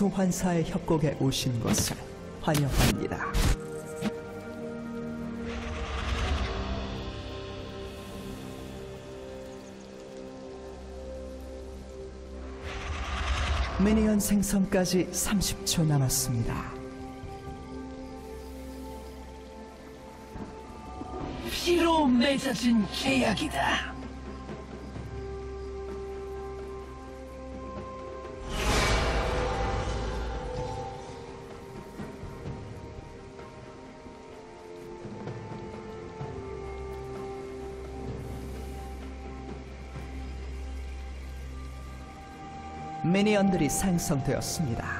소환사의 협곡에 오신 것을 환영합니다. 미니언 생성까지 30초 남았습니다. 피로 맺어진 계약이다. 미니언들이 생성되었습니다.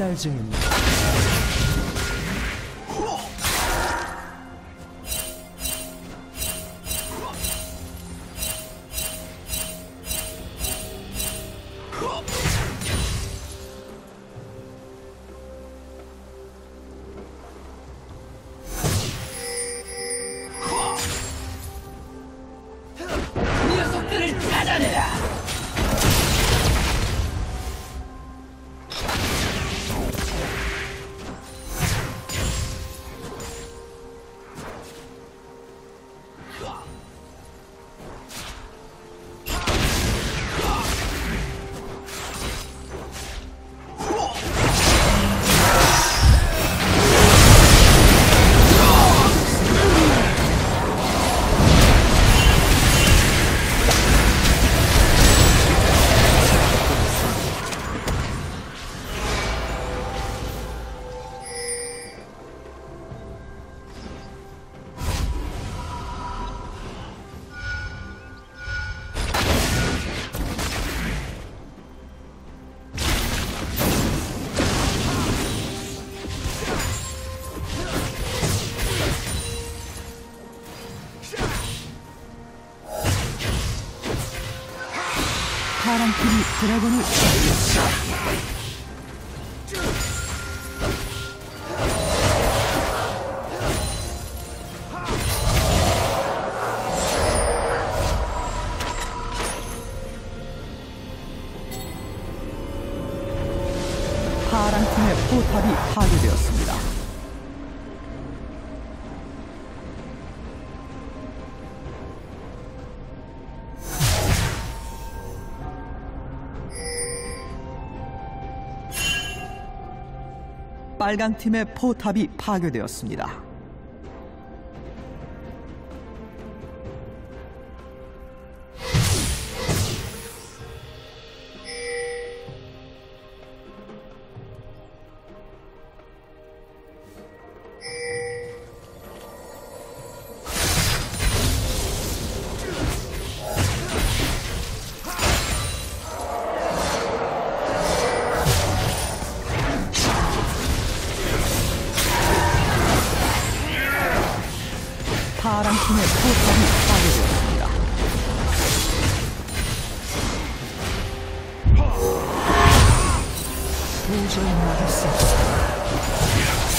最上 파란 팀이 드래곤을 파란 빨간 팀의 포탑이 파괴되었습니다. Fusion Mother System.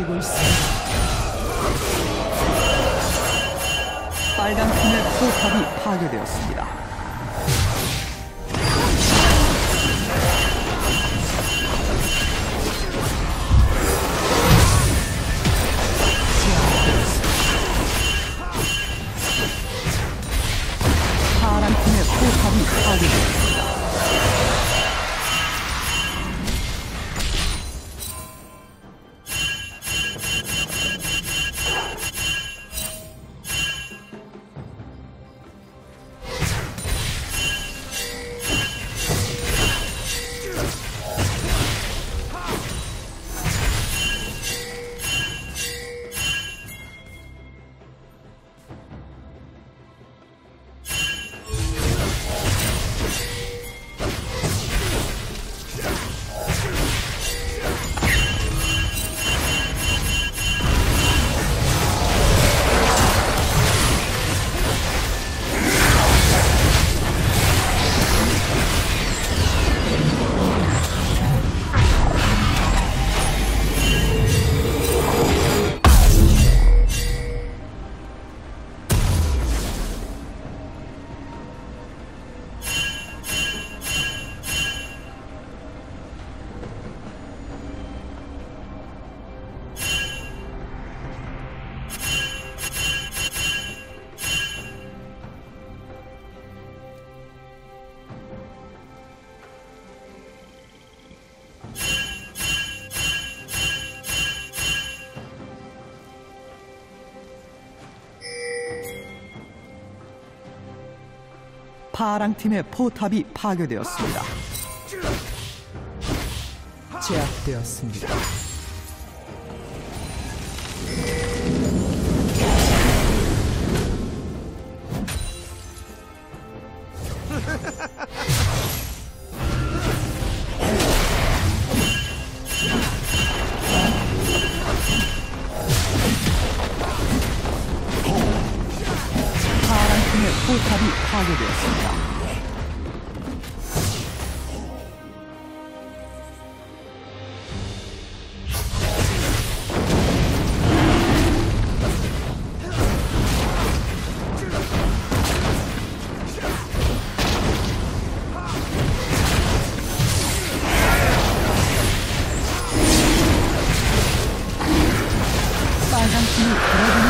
뛰고 있어. 빨간 팀의 포탑이 파괴되었습니다. 파랑 팀의 포탑이 파괴되었습니다. 제압되었습니다. 빨간 팀